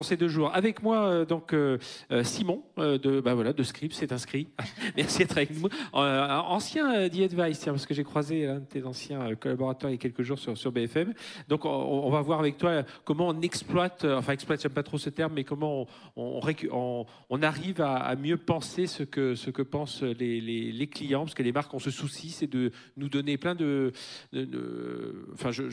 ces deux jours. Avec moi, euh, donc euh, euh, Simon de bah voilà de Script, c'est inscrit. Merci d'être avec nous. ancien d'e-advice, parce que j'ai croisé un de tes anciens collaborateurs il y a quelques jours sur, sur BFM. Donc on, va voir avec toi comment on exploite, enfin exploite, j'aime pas trop ce terme, mais comment on, on, on arrive à, mieux penser ce que ce que pensent les, les, clients, parce que les marques ont ce souci, c'est de nous donner plein de, enfin je,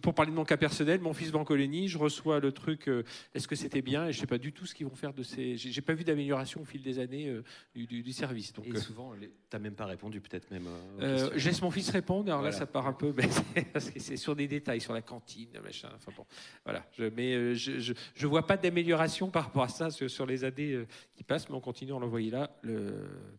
pour parler de mon cas personnel, mon fils va en colonie, je reçois le truc est-ce que c'était bien Et je ne sais pas du tout ce qu'ils vont faire de ces. J'ai pas vu d'amélioration au fil des années euh, du, service. Donc, et euh, souvent, tu n'as même pas répondu, peut-être même. Euh, je laisse mon fils répondre. Alors là, ça part un peu, parce que c'est sur des détails, sur la cantine, machin. Enfin bon, voilà. Je, mais je ne vois pas d'amélioration par rapport à ça sur, les années qui passent, mais on continue à l'envoyer là. Le...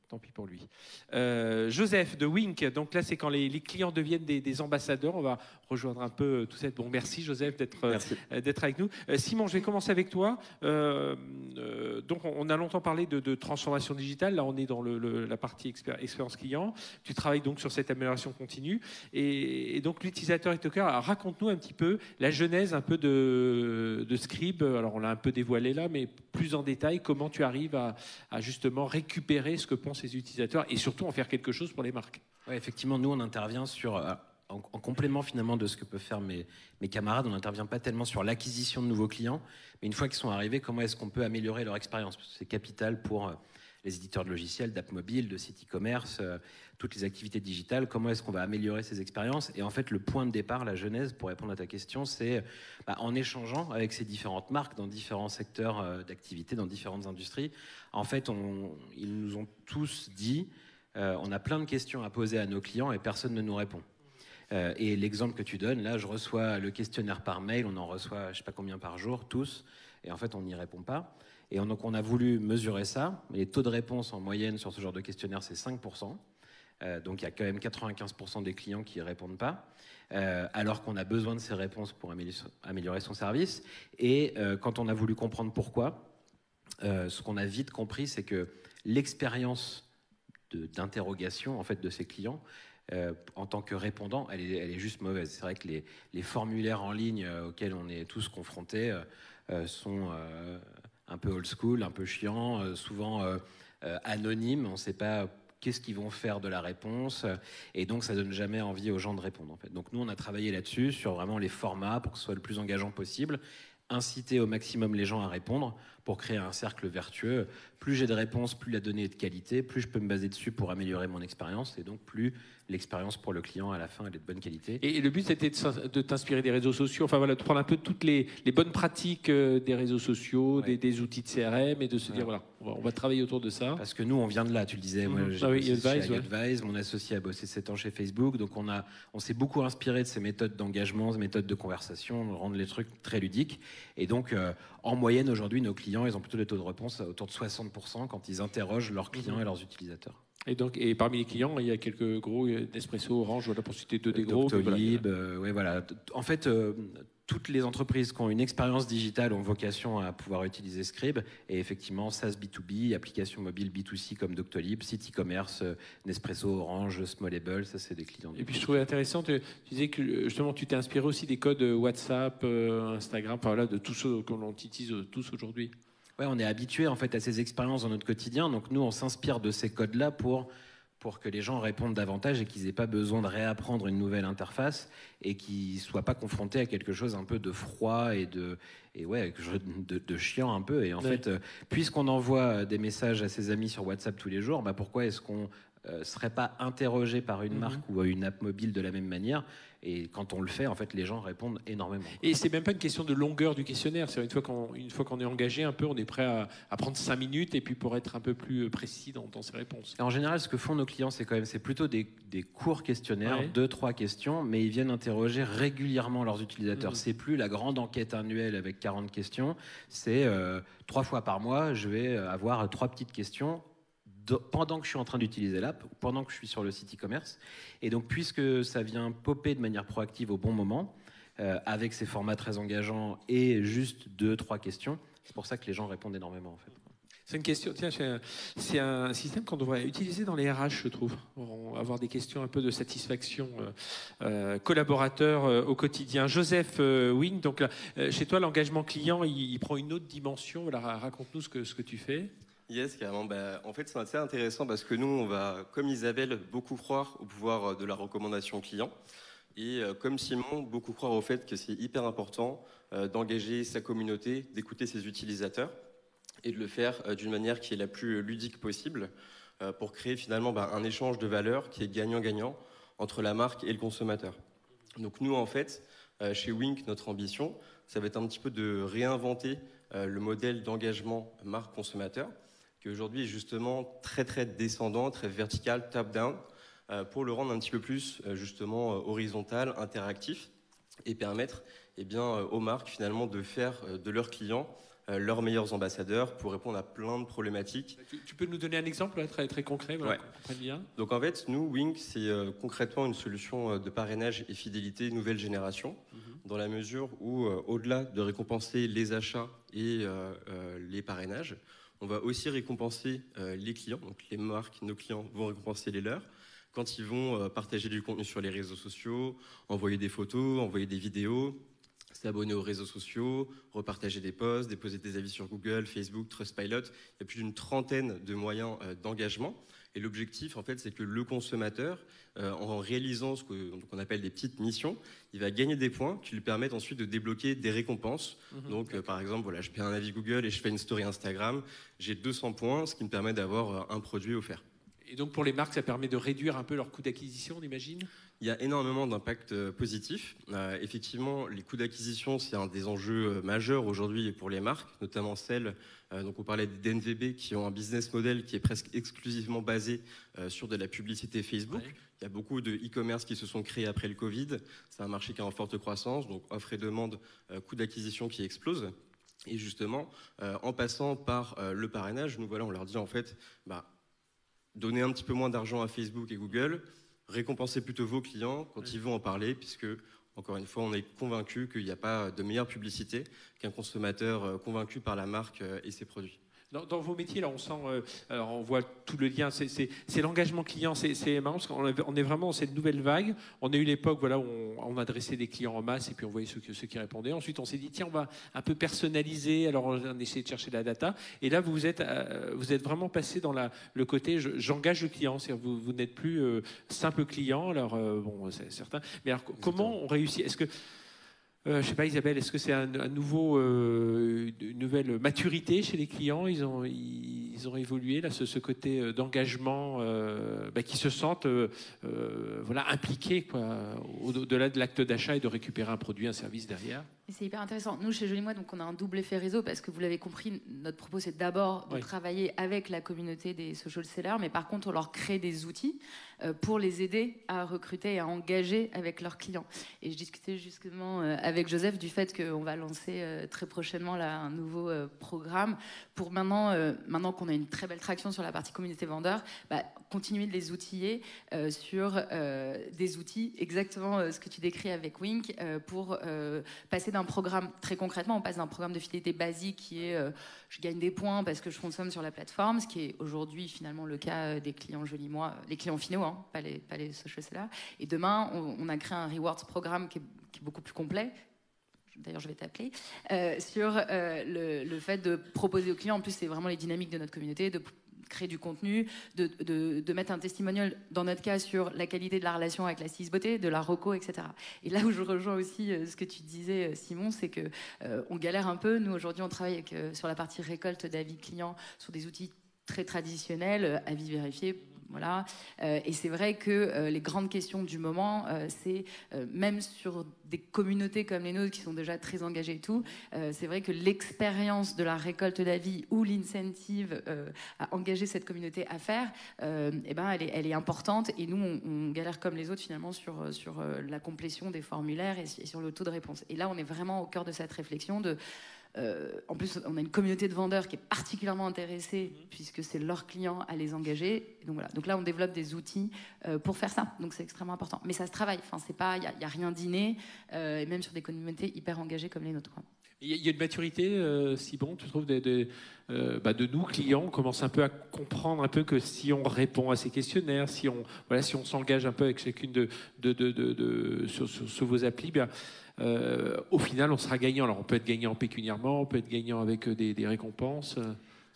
Tant pis pour lui. Joseph de Wink. Donc là, c'est quand les, clients deviennent des, ambassadeurs. On va rejoindre un peu tout ça. Bon, merci Joseph d'être d'être avec nous. Simon, je vais commencer avec toi. Euh, euh, donc, on a longtemps parlé de, transformation digitale. Là, on est dans la partie expérience client. Tu travailles donc sur cette amélioration continue. Et, donc, l'utilisateur est au cœur. Raconte-nous un petit peu la genèse un peu de, de Scribe. Alors, on l'a un peu dévoilé là, mais plus en détail, comment tu arrives à, justement récupérer ce que pensent les utilisateurs et surtout en faire quelque chose pour les marques? Oui, effectivement, nous, on intervient sur euh, en, complément finalement de ce que peuvent faire mes, camarades, on n'intervient pas tellement sur l'acquisition de nouveaux clients, mais une fois qu'ils sont arrivés, comment est-ce qu'on peut améliorer leur expérience? C'est capital pour euh, les éditeurs de logiciels, d'app mobile, de site e-commerce, euh, toutes les activités digitales, comment est-ce qu'on va améliorer ces expériences? Et en fait, le point de départ, la genèse, pour répondre à ta question, c'est bah, en échangeant avec ces différentes marques dans différents secteurs euh, d'activité, dans différentes industries. En fait, ils nous ont tous dit, on a plein de questions à poser à nos clients et personne ne nous répond. Euh, et l'exemple que tu donnes, là, je reçois le questionnaire par mail, on en reçoit je sais pas combien par jour, tous, et en fait, on n'y répond pas. Et donc, on a voulu mesurer ça. Les taux de réponse en moyenne sur ce genre de questionnaire, c'est 5%. Euh, donc, il y a quand même 95% des clients qui ne répondent pas, euh, alors qu'on a besoin de ces réponses pour améliorer son service. Et quand on a voulu comprendre pourquoi, ce qu'on a vite compris, c'est que l'expérience d'interrogation en fait de ces clients euh, en tant que répondant, elle est, juste mauvaise. C'est vrai que les, formulaires en ligne euh, auxquels on est tous confrontés euh, sont un peu old school, un peu chiants, souvent anonymes. On ne sait pas qu'est-ce qu'ils vont faire de la réponse, et donc ça donne jamais envie aux gens de répondre. En fait. Donc nous, on a travaillé là-dessus, sur vraiment les formats pour que ce soit le plus engageant possible, inciter au maximum les gens à répondre pour créer un cercle vertueux. Plus j'ai de réponses, plus la donnée est de qualité, plus je peux me baser dessus pour améliorer mon expérience, et donc plus l'expérience pour le client à la fin elle est de bonne qualité. Et, le but c'était de t'inspirer des réseaux sociaux, enfin voilà, de prendre un peu toutes les, bonnes pratiques euh, des réseaux sociaux, des, outils de CRM, et de se dire voilà, on va, travailler autour de ça. Parce que nous on vient de là, tu le disais, moi mhm. j'ai ah Advise, mon associé a bossé 7 ans chez Facebook, donc on, a, on s'est beaucoup inspiré de ces méthodes d'engagement, ces méthodes de conversation, rendre les trucs très ludiques, et donc euh, en moyenne aujourd'hui nos clients ils ont plutôt des taux de réponse autour de 60% quand ils interrogent leurs clients mhm. et leurs utilisateurs. Et donc, et parmi les clients, il y a quelques gros, Nespresso, Orange, voilà, pour citer deux des gros. Doctolib, euh, ouais, voilà. En fait, euh, toutes les entreprises qui ont une expérience digitale ont vocation à pouvoir utiliser Scribe. Et effectivement, SaaS B2B, applications mobiles B2C comme Doctolib, site e-commerce, euh, Nespresso, Orange, Smallable, ça c'est des clients. Et puis je trouvais intéressant, tu, disais que justement tu t'es inspiré aussi des codes WhatsApp, Instagram, enfin, voilà, de tous ceux qu'on utilise tous aujourd'hui. Ouais, on est habitué en fait à ces expériences dans notre quotidien. Donc nous, on s'inspire de ces codes-là pour pour que les gens répondent davantage et qu'ils n'aient pas besoin de réapprendre une nouvelle interface et qu'ils soient pas confrontés à quelque chose un peu de froid et de et ouais de, de chiant un peu. Et en fait, euh, puisqu'on envoie des messages à ses amis sur WhatsApp tous les jours, bah pourquoi est-ce qu'on euh, serait pas interrogé par une mhm. marque ou une app mobile de la même manière. Et quand on le fait, en fait, les gens répondent énormément. Et c'est même pas une question de longueur du questionnaire. C'est une fois qu'on est engagé un peu, on est prêt à, prendre cinq minutes et puis pour être un peu plus précis dans, ses réponses. en général, ce que font nos clients, c'est quand même c'est plutôt des, des, courts questionnaires, deux trois questions, mais ils viennent interroger régulièrement leurs utilisateurs. Mhm. C'est plus la grande enquête annuelle avec 40 questions. C'est euh, trois fois par mois, je vais avoir trois petites questions pendant que je suis en train d'utiliser l'app, pendant que je suis sur le site e-commerce. Et donc, puisque ça vient popper de manière proactive au bon moment, euh, avec ces formats très engageants et juste deux, trois questions, c'est pour ça que les gens répondent énormément en fait. C'est une question, tiens, c'est un système qu'on devrait utiliser dans les RH, je trouve. On avoir des questions un peu de satisfaction euh, euh collaborateur au quotidien. Joseph Wing, donc chez toi, l'engagement client, il, prend une autre dimension. Raconte-nous ce que tu fais. Yes, carrément. Bah, en fait, c'est assez intéressant parce que nous, on va, comme Isabelle, beaucoup croire au pouvoir de la recommandation client. Et comme Simon, beaucoup croire au fait que c'est hyper important d'engager sa communauté, d'écouter ses utilisateurs et de le faire euh, d'une manière qui est la plus ludique possible euh, pour créer finalement bah, un échange de valeurs qui est gagnant-gagnant entre la marque et le consommateur. Donc nous, en fait, euh, chez Wink, notre ambition, ça va être un petit peu de réinventer le modèle d'engagement marque-consommateur, qui aujourd'hui est justement très très descendant, très vertical, top-down, pour le rendre un petit peu plus justement horizontal, interactif, et permettre eh bien, aux marques finalement de faire de leurs clients euh, leurs meilleurs ambassadeurs pour répondre à plein de problématiques. Tu, peux nous donner un exemple très, très concret voilà, bien? Donc en fait, nous, Wink, c'est euh, concrètement une solution euh, de parrainage et fidélité nouvelle génération, mhm. dans la mesure où, au-delà de récompenser les achats et les parrainages, on va aussi récompenser les clients, donc les marques, nos clients vont récompenser les leurs quand ils vont partager du contenu sur les réseaux sociaux, envoyer des photos, envoyer des vidéos, s'abonner aux réseaux sociaux, repartager des posts, déposer des avis sur Google, Facebook, Trustpilot. Il y a plus d'une trentaine de moyens euh, d'engagement. Et l'objectif, en fait, c'est que le consommateur, euh, en réalisant ce qu'on appelle des petites missions, il va gagner des points qui lui permettent ensuite de débloquer des récompenses. Mhm. Donc, euh, par exemple, voilà, je paie un avis Google et je fais une story Instagram. J'ai 200 points, ce qui me permet d'avoir un produit offert. Et donc, pour les marques, ça permet de réduire un peu leur coût d'acquisition, on imagine? Il y a énormément d'impacts euh, positifs. Euh, effectivement, les coûts d'acquisition, c'est un des enjeux euh, majeurs aujourd'hui pour les marques, notamment celles, donc on parlait des DNVB, qui ont un business model qui est presque exclusivement basé sur de la publicité Facebook. Il y a beaucoup de e-commerce qui se sont créés après le Covid. C'est un marché qui est en forte croissance, donc offre et demande, coûts d'acquisition qui explosent. Et justement, en passant par le parrainage, nous voilà, on leur dit en fait, bah, donnez un petit peu moins d'argent à Facebook et Google, récompenser plutôt vos clients quand ils vont en parler, puisque, encore une fois, on est convaincu qu'il n'y a pas de meilleure publicité qu'un consommateur euh, convaincu par la marque euh, et ses produits. Dans, vos métiers, là, on sent, euh, alors on voit tout le lien. C'est l'engagement client. C'est marrant parce qu'on est vraiment dans cette nouvelle vague. On a eu l'époque, voilà, où on, adressait des clients en masse et puis on voyait ceux, ceux qui répondaient. Ensuite, on s'est dit tiens, on va un peu personnaliser. Alors, on essayé de chercher la data. Et là, vous êtes, euh, vous êtes vraiment passé dans la, le côté j'engage le client. C'est-à-dire vous, vous n'êtes plus euh, simple client. Alors, bon, c'est certain. Mais alors, comment on réussit? Est-ce que euh, je sais pas, Isabelle, est-ce que c'est un, nouveau, euh, une nouvelle maturité chez les clients? Ils ont, ils, ont évolué là, ce, côté euh, d'engagement, euh, bah, qui se sentent voilà impliqués quoi, au-delà de l'acte d'achat et de récupérer un produit, un service derrière? C'est hyper intéressant. Nous, chez Jolie Moi, donc, on a un double effet réseau parce que vous l'avez compris, notre propos, c'est d'abord de travailler avec la communauté des social sellers, mais par contre, on leur crée des outils pour les aider à recruter et à engager avec leurs clients. Et je discutais justement euh, avec Joseph du fait qu'on va lancer euh, très prochainement un nouveau programme pour maintenant, maintenant qu'on a une très belle traction sur la partie communauté vendeur, bah, continuer de les outiller sur des outils, exactement ce que tu décris avec Wink, pour passer d'un programme, très concrètement, on passe d'un programme de fidélité basique qui est euh, je gagne des points parce que je consomme sur la plateforme, ce qui est aujourd'hui finalement le cas euh, des clients jolis moi, euh, les clients finaux, hein, pas, les, pas les sellers. Et demain, on, a créé un rewards programme qui est, beaucoup plus complet, d'ailleurs je vais t'appeler, sur le, le, fait de proposer aux clients, en plus c'est vraiment les dynamiques de notre communauté, de créer du contenu, de, de, mettre un testimonial, dans notre cas, sur la qualité de la relation avec la cis beauté, de la roco, etc. Et là où je rejoins aussi euh, ce que tu disais, euh, Simon, c'est que euh, on galère un peu. Nous, aujourd'hui, on travaille sur la partie récolte d'avis clients sur des outils très traditionnels, avis vérifiés, voilà. Euh, et c'est vrai que euh, les grandes questions du moment, euh, c'est même sur des communautés comme les nôtres qui sont déjà très engagées et tout, c'est vrai que l'expérience de la récolte d'avis ou l'incentive à engager cette communauté à faire, eh ben, elle, est, importante. Et nous, on, galère comme les autres finalement sur, sur la complétion des formulaires et, et sur le taux de réponse. Et là, on est vraiment au cœur de cette réflexion de euh, en plus, on a une communauté de vendeurs qui est particulièrement intéressée puisque c'est leur client à les engager. Donc voilà. Donc là, on développe des outils euh, pour faire ça. Donc c'est extrêmement important. Mais ça se travaille. Enfin, c'est pas, il y, a rien d'inné, euh, et même sur des communautés hyper engagées comme les nôtres. Il y a une maturité, si bon, tu trouves, de, bah, de nous, clients, on commence un peu à comprendre un peu que si on répond à ces questionnaires, si on, voilà, si on s'engage un peu avec chacune de, de, de sur, sur, vos applis, bien, au final, on sera gagnant. Alors, on peut être gagnant pécuniairement, on peut être gagnant avec des, des récompenses.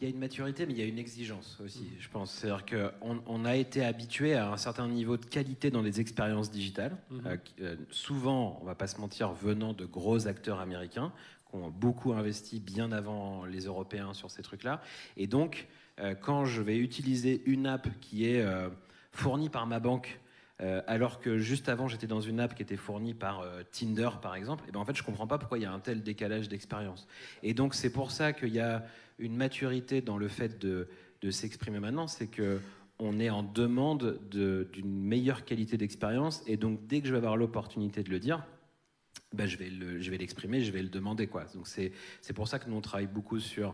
Il y a une maturité, mais il y a une exigence aussi, je pense. C'est-à-dire qu'on on a été habitué à un certain niveau de qualité dans les expériences digitales. Mhm. Euh, euh, souvent, on va pas se mentir, venant de gros acteurs américains qui ont beaucoup investi bien avant les Européens sur ces trucs-là. Et donc, euh, quand je vais utiliser une app qui est fournie par ma banque, alors que juste avant j'étais dans une app qui était fournie par Tinder par exemple, et ben en fait je comprends pas pourquoi il y a un tel décalage d'expérience. Et donc c'est pour ça qu'il y a une maturité dans le fait de, s'exprimer maintenant, c'est que on est en demande d'une meilleure qualité d'expérience et donc dès que je vais avoir l'opportunité de le dire, ben je vais l'exprimer, je vais le demander quoi. Donc c'est pour ça que nous on travaille beaucoup sur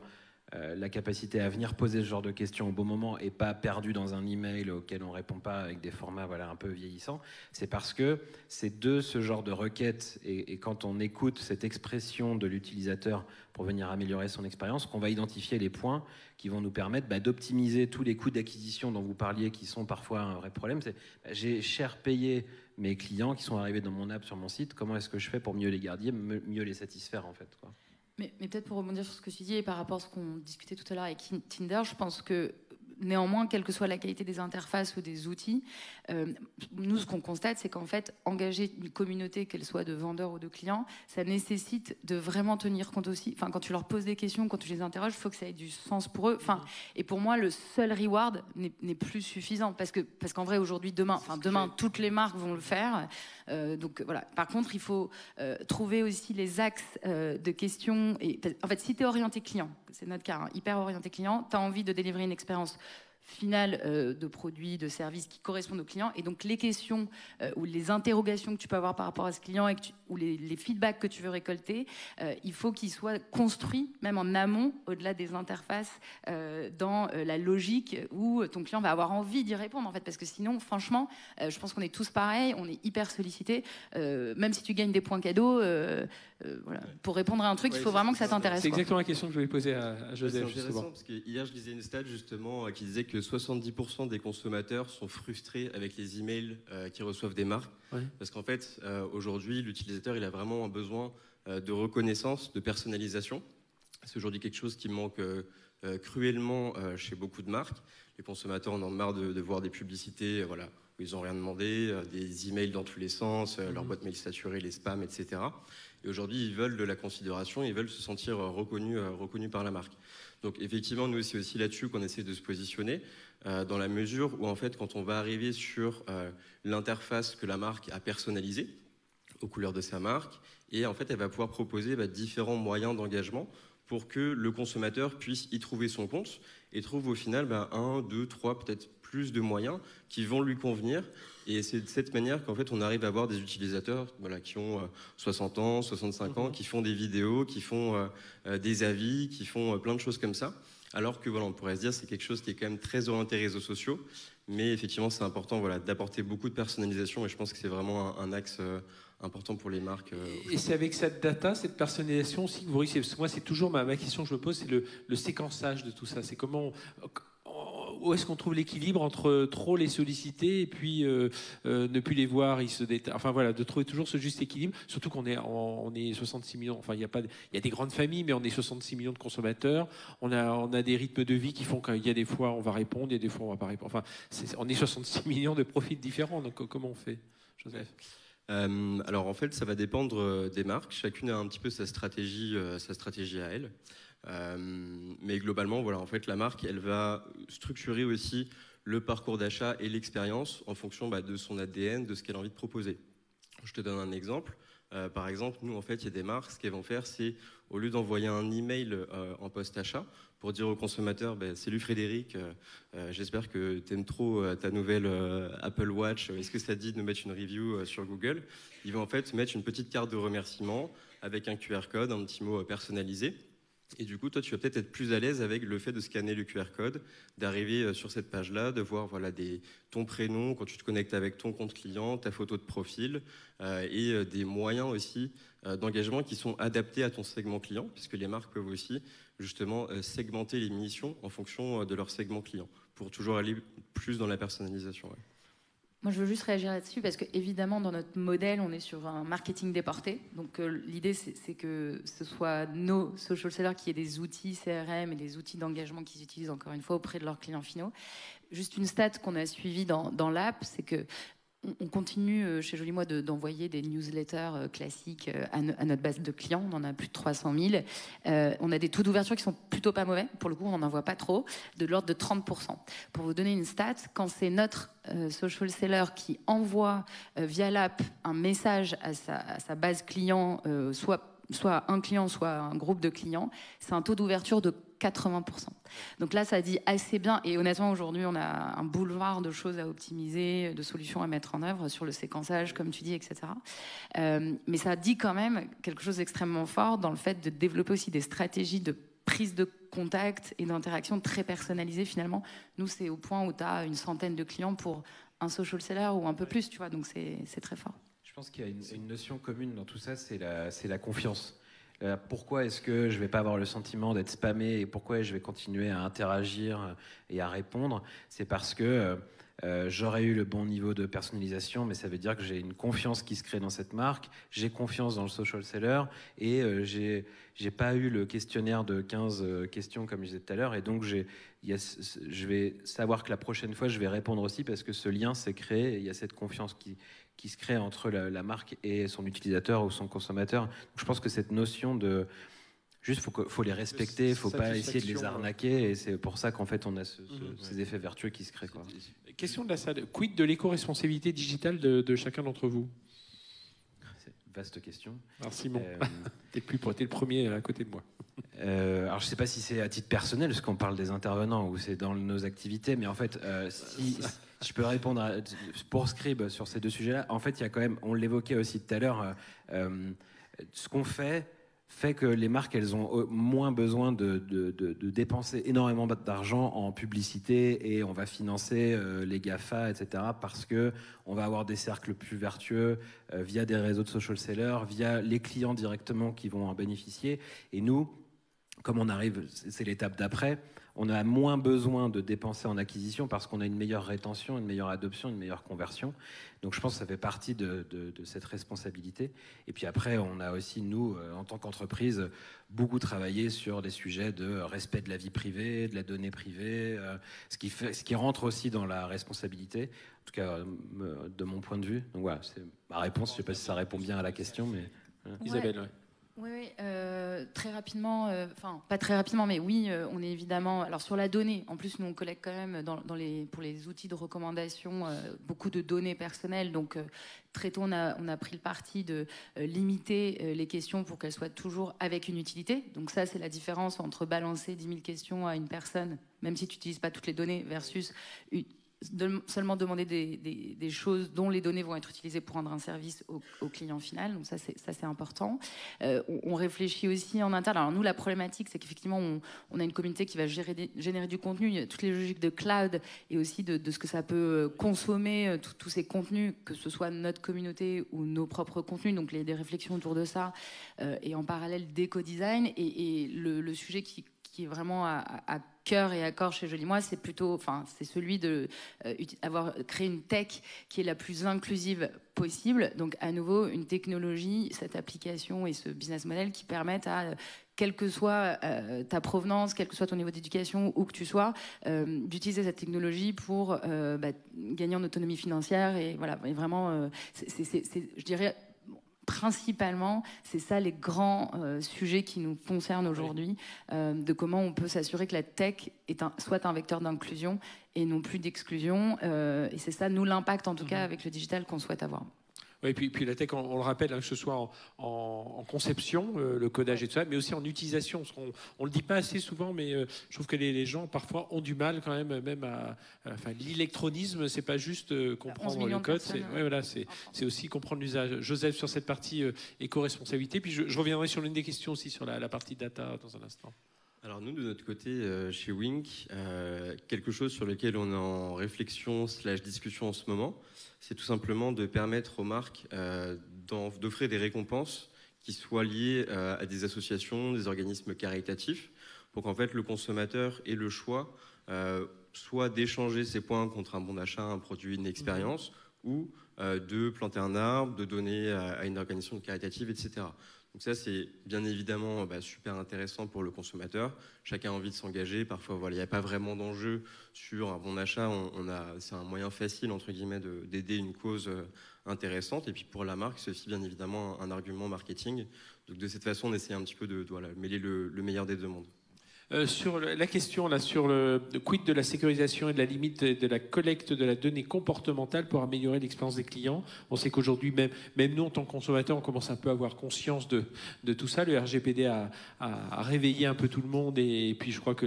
euh, la capacité à venir poser ce genre de questions au bon moment et pas perdu dans un email auquel on répond pas avec des formats voilà un peu vieillissants, c'est parce que c'est de ce genre de requêtes et, quand on écoute cette expression de l'utilisateur pour venir améliorer son expérience, qu'on va identifier les points qui vont nous permettre bah, d'optimiser tous les coûts d'acquisition dont vous parliez qui sont parfois un vrai problème. C'est bah, j'ai cher payé mes clients qui sont arrivés dans mon app sur mon site, comment est-ce que je fais pour mieux les garder, mieux les satisfaire en fait quoi. Mais, peut-être pour rebondir sur ce que tu dis et par rapport à ce qu'on discutait tout à l'heure avec Tinder, je pense que néanmoins, quelle que soit la qualité des interfaces ou des outils, euh, nous, ce qu'on constate, c'est qu'en fait, engager une communauté, qu'elle soit de vendeurs ou de clients, ça nécessite de vraiment tenir compte aussi. Enfin, quand tu leur poses des questions, quand tu les interroges, il faut que ça ait du sens pour eux. Enfin, et pour moi, le seul reward n'est plus suffisant parce que parce qu'en vrai, aujourd'hui, demain, enfin demain, toutes les marques vont le faire. Euh, donc voilà. Par contre, il faut euh, trouver aussi les axes de questions. Et en fait, si tu es orienté client, c'est notre cas, hein, hyper orienté client, tu as envie de délivrer une expérience finale euh, de produits, de services qui correspondent aux clients. Et donc les questions euh, ou les interrogations que tu peux avoir par rapport à ce client et ou les, feedbacks que tu veux récolter, euh, il faut qu'ils soient construits même en amont, au-delà des interfaces, dans la logique où ton client va avoir envie d'y répondre en fait. Parce que sinon, franchement, je pense qu'on est tous pareils, on est hyper sollicités. même si tu gagnes des points cadeaux, voilà. pour répondre à un truc, il faut vraiment que ça t'intéresse. C'est exactement la question que je voulais poser à, Joseph. C'est intéressant parce que hier je lisais une stat justement qui disait que 70% des consommateurs sont frustrés avec les emails euh, qu'ils reçoivent des marques. Parce qu'en fait, euh, aujourd'hui, l'utilisateur, il a vraiment un besoin euh, de reconnaissance, de personnalisation. C'est aujourd'hui quelque chose qui manque cruellement chez beaucoup de marques. Les consommateurs en ont marre de, voir des publicités voilà, où ils n'ont rien demandé, des emails dans tous les sens, leur mhm. boîte mail saturée, les spams, etc. Et aujourd'hui, ils veulent de la considération, ils veulent se sentir reconnus, reconnus par la marque. Donc effectivement, nous, c'est aussi là-dessus qu'on essaie de se positionner, euh, dans la mesure où en fait, quand on va arriver sur euh, l'interface que la marque a personnalisée, aux couleurs de sa marque, et en fait, elle va pouvoir proposer bah, différents moyens d'engagement pour que le consommateur puisse y trouver son compte et trouve au final bah, un, deux, trois, peut-être plus de moyens qui vont lui convenir. Et c'est de cette manière qu'en fait, on arrive à avoir des utilisateurs voilà, qui ont 60 euh, ans, 65 ans, mhm. qui font des vidéos, qui font euh, euh, des avis, qui font plein de choses comme ça. Alors que voilà, on pourrait se dire c'est quelque chose qui est quand même très orienté réseaux sociaux, mais effectivement c'est important voilà d'apporter beaucoup de personnalisation et je pense que c'est vraiment un, axe important pour les marques. Et c'est avec cette data, cette personnalisation aussi que vous réussissez. Parce que moi c'est toujours ma, ma, question que je me pose, c'est le, le, séquençage de tout ça. C'est comment où est-ce qu'on trouve l'équilibre entre trop les solliciter et puis euh, euh, ne plus les voir, Enfin voilà, de trouver toujours ce juste équilibre. Surtout qu'on est, on est 66 millions. Enfin, il y a pas, il y a des grandes familles, mais on est 66 millions de consommateurs. On a, on a des rythmes de vie qui font qu'il y a des fois on va répondre, il y a des fois on va pas répondre. Enfin, on est 66 millions de profils différents. Donc comment on fait, Joseph? Euh, alors en fait, ça va dépendre des marques. Chacune a un petit peu sa stratégie, sa stratégie à elle. Euh, mais globalement, voilà, en fait, la marque, elle va structurer aussi le parcours d'achat et l'expérience en fonction bah, de son ADN, de ce qu'elle a envie de proposer. Je te donne un exemple. Euh, par exemple, nous, en fait, il y a des marques, ce qu'elles vont faire, c'est au lieu d'envoyer un email euh, en post-achat pour dire au consommateur bah, Salut Frédéric, j'espère que tu aimes trop ta nouvelle Apple Watch, est-ce que ça dit de nous mettre une review sur Google? Ils vont en fait mettre une petite carte de remerciement avec un QR code, un petit mot personnalisé. Et du coup, toi, tu vas peut-être être plus à l'aise avec le fait de scanner le QR code, d'arriver euh, sur cette page-là, de voir voilà, ton prénom quand tu te connectes avec ton compte client, ta photo de profil, euh, et euh, des moyens aussi d'engagement qui sont adaptés à ton segment client, puisque les marques peuvent aussi justement segmenter les missions en fonction de leur segment client, pour toujours aller plus dans la personnalisation. Moi, je veux juste réagir là-dessus parce que, évidemment, dans notre modèle, on est sur un marketing déporté. Donc, euh, l'idée, c'est que ce soit nos social sellers qui aient des outils CRM et des outils d'engagement qu'ils utilisent, encore une fois, auprès de leurs clients finaux. Juste une stat qu'on a suivie dans, dans l'app, c'est que on continue euh, chez Joli Moi d'envoyer des newsletters euh, classiques euh, à, notre base de clients. On en a plus de 300 000. on a des taux d'ouverture qui sont plutôt pas mauvais. Pour le coup, on n'en envoie pas trop, de l'ordre de 30%. Pour vous donner une stat, quand c'est notre social seller qui envoie via l'app un message à sa, base client, soit soit un client, soit un groupe de clients, c'est un taux d'ouverture de 80%. Donc là, ça dit assez bien. Et honnêtement, aujourd'hui, on a un boulevard de choses à optimiser, de solutions à mettre en œuvre sur le séquençage, comme tu dis, etc. Euh, mais ça dit quand même quelque chose d'extrêmement fort dans le fait de développer aussi des stratégies de prise de contact et d'interaction très personnalisées finalement. Nous, c'est au point où tu as une centaine de clients pour un social seller ou un peu plus, tu vois. Donc c'est très fort. Je pense qu'il y a une, une, notion commune dans tout ça, c'est la, la confiance. Euh, pourquoi est-ce que je ne vais pas avoir le sentiment d'être spammé et pourquoi je vais continuer à interagir et à répondre? C'est parce que euh, j'aurais eu le bon niveau de personnalisation, mais ça veut dire que j'ai une confiance qui se crée dans cette marque, j'ai confiance dans le social seller et euh, j'ai pas eu le questionnaire de 15 questions comme je disais tout à l'heure et donc je vais savoir que la prochaine fois je vais répondre aussi parce que ce lien s'est créé et il y a cette confiance qui, qui se crée entre la, marque et son utilisateur ou son consommateur. je pense que cette notion de juste faut faut les respecter, il faut pas essayer de les arnaquer et c'est pour ça qu'en fait on a mmh, ces effets vertueux qui se créent. Quoi. Question de la salle. Quid de l'éco-responsabilité digitale de, chacun d'entre vous? Vaste question. Alors Simon, euh, t'es plus es le premier à côté de moi. Euh, alors je sais pas si c'est à titre personnel, parce qu'on parle des intervenants ou c'est dans nos activités, mais en fait, euh, si, je peux répondre pour Scribe sur ces deux sujets-là. En fait, il y a quand même, on l'évoquait aussi tout à l'heure, ce qu'on fait fait que les marques, elles ont moins besoin de, dépenser énormément d'argent en publicité et on va financer euh, les GAFA, etc. parce que on va avoir des cercles plus vertueux via des réseaux de social sellers, via les clients directement qui vont en bénéficier. Et nous, comme on arrive, c'est l'étape d'après, on a moins besoin de dépenser en acquisition parce qu'on a une meilleure rétention, une meilleure adoption, une meilleure conversion. Donc je pense que ça fait partie de, cette responsabilité. Et puis après, on a aussi, nous, euh, en tant qu'entreprise, beaucoup travaillé sur des sujets de respect de la vie privée, de la donnée privée, euh, ce, qui rentre aussi dans la responsabilité, en tout cas euh, de mon point de vue. Donc voilà, c'est ma réponse. Je ne sais pas si ça répond bien à la question, mais... Isabelle, oui, euh, très rapidement, euh, enfin pas très rapidement, mais oui, euh, on est évidemment. Alors sur la donnée, en plus nous on collecte quand même dans, les, pour les outils de recommandation beaucoup de données personnelles. Donc très tôt on a, on a pris le parti de limiter les questions pour qu'elles soient toujours avec une utilité. Donc ça c'est la différence entre balancer 10 000 questions à une personne, même si tu n'utilises pas toutes les données, versus seulement demander des, choses dont les données vont être utilisées pour rendre un service au, client final. Donc ça, c'est important. Euh, on, réfléchit aussi en interne. Alors nous, la problématique, c'est qu'effectivement, on, a une communauté qui va générer du contenu. Il y a toutes les logiques de cloud et aussi de, ce que ça peut euh, consommer, euh, tous ces contenus, que ce soit notre communauté ou nos propres contenus. Donc il y a des réflexions autour de ça. et en parallèle, d'éco-design. Et, le, sujet qui, est vraiment à cœur et accord chez Joli Moi, c'est plutôt, enfin, c'est celui de euh, avoir créé une tech qui est la plus inclusive possible. Donc, à nouveau, une technologie, cette application et ce business model qui permettent à quelle que soit euh, ta provenance, quel que soit ton niveau d'éducation, où que tu sois, euh, d'utiliser cette technologie pour bah, gagner en autonomie financière. Et voilà, et vraiment, je dirais, principalement, c'est ça les grands euh, sujets qui nous concernent aujourd'hui, euh, de comment on peut s'assurer que la tech est un, soit un vecteur d'inclusion et non plus d'exclusion. Euh, et c'est ça, nous, l'impact en tout cas mhm. avec le digital qu'on souhaite avoir. Oui, puis, puis la tech, on, le rappelle, hein, que ce soit en, conception, euh, le codage et tout ça, mais aussi en utilisation. On ne le dit pas assez souvent, mais euh, je trouve que les, gens parfois ont du mal quand même, même à. Enfin, l'électronisme, c'est pas juste euh, comprendre le code, c'est ouais, voilà, aussi comprendre l'usage. Joseph, sur cette partie éco-responsabilité, puis je, reviendrai sur l'une des questions aussi sur la, la partie data dans un instant. Alors nous, de notre côté, euh, chez Wink, euh, quelque chose sur lequel on est en réflexion slash discussion en ce moment, c'est tout simplement de permettre aux marques euh, d'offrir des récompenses qui soient liées à des associations, des organismes caritatifs, pour qu'en fait le consommateur ait le choix soit d'échanger ses points contre un bon d'achat, un produit, une expérience, mmh. ou de planter un arbre, de donner à une organisation caritative, etc. Donc ça, c'est bien évidemment bah, super intéressant pour le consommateur. Chacun a envie de s'engager. Parfois, voilà, il n'y a pas vraiment d'enjeu sur un bon achat. On, c'est un moyen facile entre guillemets d'aider une cause euh, intéressante. Et puis pour la marque, c'est aussi bien évidemment un, argument marketing. Donc de cette façon, on essaie un petit peu de, voilà, mêler le, le meilleur des deux mondes. Euh, sur la question là, sur le, quid de la sécurisation et de la limite de, la collecte de la donnée comportementale pour améliorer l'expérience des clients. On sait qu'aujourd'hui, même, même nous, en tant que consommateurs, on commence un peu à avoir conscience de, de tout ça. Le RGPD a, réveillé un peu tout le monde et, puis je crois que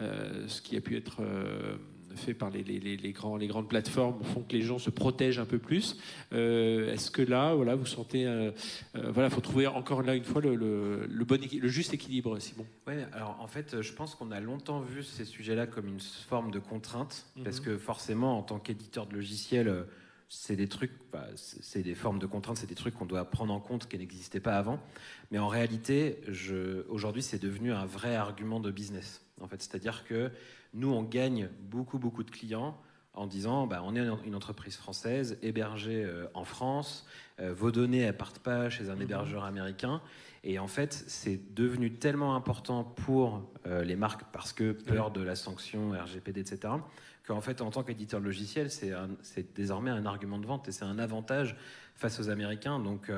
euh, ce qui a pu être... Euh, fait par les, les, grands, les grandes plateformes font que les gens se protègent un peu plus. Euh, est-ce que là, voilà, vous sentez, euh, euh, voilà, faut trouver encore là une fois le, le, bon, le juste équilibre, Simon? Ouais, alors en fait, je pense qu'on a longtemps vu ces sujets-là comme une forme de contrainte, mhm. parce que forcément, en tant qu'éditeur de logiciels c'est des trucs, c'est des formes de contraintes, c'est des trucs qu'on doit prendre en compte qui n'existaient pas avant. Mais en réalité, aujourd'hui, c'est devenu un vrai argument de business. En fait, c'est-à-dire que nous, on gagne beaucoup, beaucoup de clients en disant bah, on est une entreprise française hébergée euh, en France, euh, vos données elles partent pas chez un mhm. hébergeur américain. Et en fait, c'est devenu tellement important pour euh, les marques parce que peur de la sanction RGPD, etc., qu'en fait, en tant qu'éditeur logiciel, c'est désormais un argument de vente et c'est un avantage face aux Américains. Donc,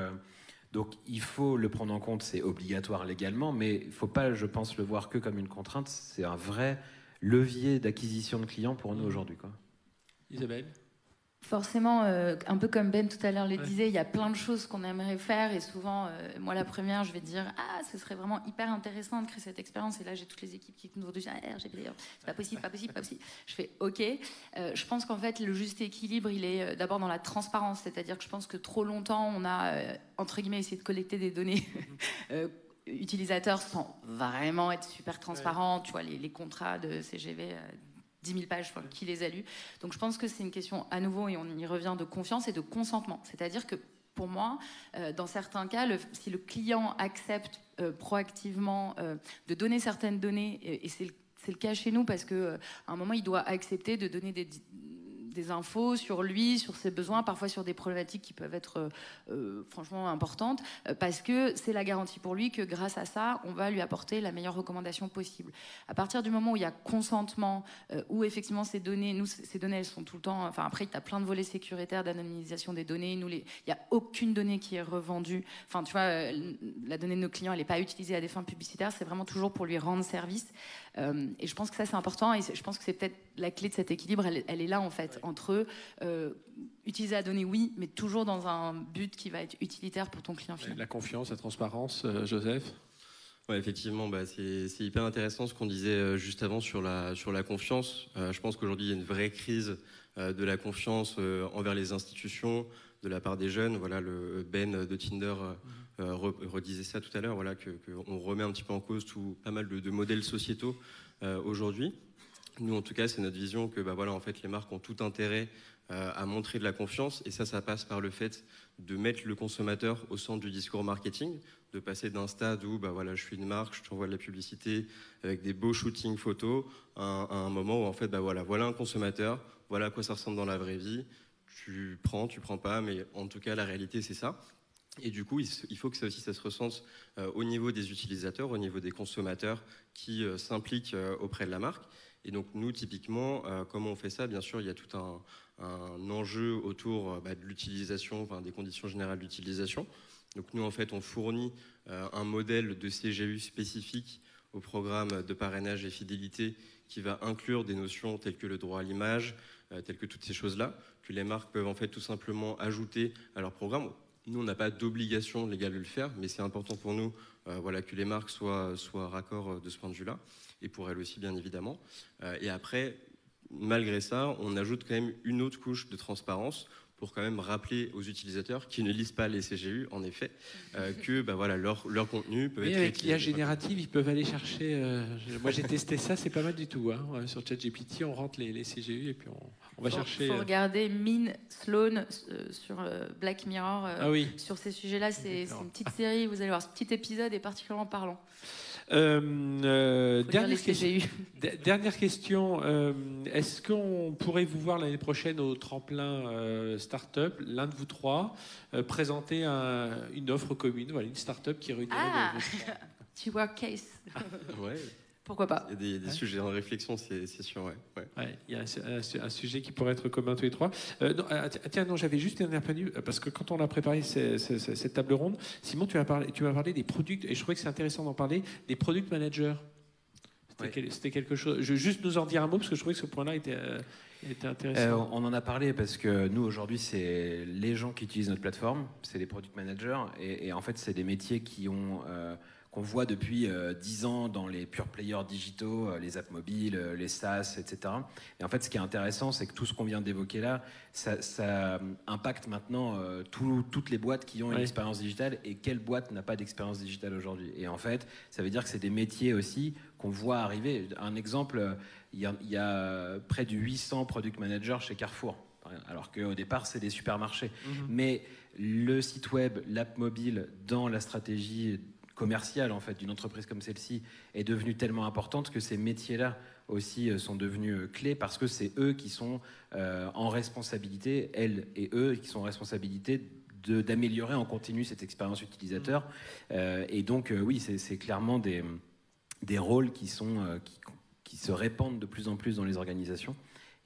donc il faut le prendre en compte, c'est obligatoire légalement, mais il ne faut pas, je pense, le voir que comme une contrainte. C'est un vrai levier d'acquisition de clients pour nous mmh. aujourd'hui. Isabelle? Forcément, euh, un peu comme Ben tout à l'heure le disait, il y a plein de choses qu'on aimerait faire et souvent, euh, moi la première, je vais dire ah ce serait vraiment hyper intéressant de créer cette expérience et là j'ai toutes les équipes qui nous disent ah, c'est pas possible, pas possible, pas possible. Je fais ok. Euh, je pense qu'en fait le juste équilibre il est d'abord dans la transparence, c'est-à-dire que je pense que trop longtemps on a entre guillemets essayé de collecter des données. utilisateurs sans vraiment être super transparents. Tu vois, les, contrats de CGV, 10 000 pages, qui les a lus. Donc je pense que c'est une question à nouveau, et on y revient, de confiance et de consentement. C'est-à-dire que pour moi, euh, dans certains cas, si le client accepte euh, proactivement euh, de donner certaines données, et, c'est le, cas chez nous parce qu'à un moment, il doit accepter de donner des des infos sur lui, sur ses besoins, parfois sur des problématiques qui peuvent être euh, euh, franchement importantes, euh, parce que c'est la garantie pour lui que grâce à ça, on va lui apporter la meilleure recommandation possible. À partir du moment où il y a consentement, où effectivement ces données, nous, ces données, elles sont tout le temps, enfin après, il y a plein de volets sécuritaires d'anonymisation des données, il n'y a aucune donnée qui est revendue, enfin tu vois, la donnée de nos clients, elle n'est pas utilisée à des fins publicitaires, c'est vraiment toujours pour lui rendre service. Et je pense que ça, c'est important, et je pense que c'est peut-être la clé de cet équilibre, elle, elle est là en fait entre euh, utiliser la donnée, oui, mais toujours dans un but qui va être utilitaire pour ton client final. La confiance, la transparence, euh, Joseph? Ouais, effectivement, bah, c'est hyper intéressant ce qu'on disait euh, juste avant sur la, sur la confiance. je pense qu'aujourd'hui, il y a une vraie crise de la confiance envers les institutions de la part des jeunes. Voilà, le Ben de Tinder redisait ça tout à l'heure, voilà, qu'on remet un petit peu en cause tout, pas mal de, modèles sociétaux aujourd'hui. Nous, en tout cas, c'est notre vision que bah, voilà, en fait, les marques ont tout intérêt euh, à montrer de la confiance. Et ça, ça passe par le fait de mettre le consommateur au centre du discours marketing, de passer d'un stade où bah, voilà, je suis une marque, je t'envoie de la publicité avec des beaux shootings photos, à, un moment où en fait, bah, voilà, voilà un consommateur, voilà à quoi ça ressemble dans la vraie vie. Tu prends, tu prends pas, mais en tout cas, la réalité, c'est ça. Et du coup, il faut que ça aussi, se ressente euh, au niveau des utilisateurs, au niveau des consommateurs qui euh, s'impliquent auprès de la marque. Et donc nous, typiquement, euh, comment on fait ça? Bien sûr, il y a tout un, enjeu autour euh, bah, de l'utilisation, enfin, des conditions générales d'utilisation. Donc nous, en fait, on fournit euh, un modèle de CGU spécifique au programme de parrainage et fidélité qui va inclure des notions telles que le droit à l'image, telles que toutes ces choses-là, que les marques peuvent en fait tout simplement ajouter à leur programme. Nous, on n'a pas d'obligation légale de le faire, mais c'est important pour nous voilà, que les marques soient, soient raccords de ce point de vue-là, et pour elles aussi, bien évidemment. et après, malgré ça, on ajoute quand même une autre couche de transparence pour quand même rappeler aux utilisateurs qui ne lisent pas les CGU, en effet, euh, que bah, voilà, leur, leur contenu peut Mais être. avec l'IA générative, ils peuvent aller chercher. Euh, moi, j'ai testé ça, c'est pas mal du tout. Hein. Sur ChatGPT, on rentre les, les, CGU et puis on, on va faut, chercher. Il faut euh, regarder Min Sloan sur Black Mirror. ah oui. Sur ces sujets-là, c'est une petite série. Vous allez voir, ce petit épisode est particulièrement parlant. Euh, euh, dernière, question, dernière, question. Euh, Est-ce qu'on pourrait vous voir l'année prochaine au tremplin euh, Startup, l'un de vous trois, présenter un, une offre commune, voilà, une startup qui réunirait ah, vos, Tu vois, case. ouais. Pourquoi pas Il y a des, des ouais. sujets en réflexion, c'est sûr. Ouais. Ouais. ouais. il y a un, un, un, sujet qui pourrait être commun tous les trois. Euh, non, tiens, non, j'avais juste une dernière point parce que quand on a préparé ces, ces, cette table ronde, Simon, tu m'as parlé, tu m'as parlé des produits, et je trouvais que c'est intéressant d'en parler, des product managers. C'était quelque chose. Je veux juste nous en dire un mot parce que je trouvais que ce point-là était. Euh, était intéressant. Euh, on en a parlé parce que nous aujourd'hui c'est les gens qui utilisent notre plateforme, c'est les product managers et, et en fait c'est des métiers qui ont euh, qu'on voit depuis euh, 10 ans dans les pure players digitaux, euh, les apps mobiles, euh, les SaaS, etc. Et en fait, ce qui est intéressant, c'est que tout ce qu'on vient d'évoquer là, ça, ça, impacte maintenant euh, tout, toutes les boîtes qui ont une Oui. expérience digitale et quelle boîte n'a pas d'expérience digitale aujourd'hui. Et en fait, ça veut dire que c'est des métiers aussi qu'on voit arriver. Un exemple, il y, a, il y a près de 800 product managers chez Carrefour. Alors qu'au départ, c'est des supermarchés. Mhm. Mais le site web, l'app mobile, dans la stratégie commerciale en fait d'une entreprise comme celle-ci est devenue tellement importante que ces métiers-là aussi euh, sont devenus euh, clés parce que c'est eux qui sont euh, en responsabilité, elles et eux qui sont en responsabilité d'améliorer en continu cette expérience utilisateur. Euh, et donc oui, c'est clairement des, des rôles qui sont qui, qui se répandent de plus en plus dans les organisations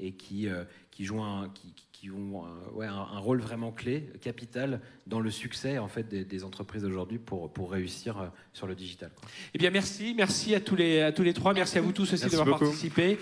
et qui, qui jouent un, qui, qui- qui ont un, ouais, un, un rôle vraiment clé, capital dans le succès en fait des, des entreprises aujourd'hui pour, pour réussir euh, sur le digital. quoi. Eh bien, merci, merci à tous les, à tous les trois, merci à vous tous aussi d'avoir participé.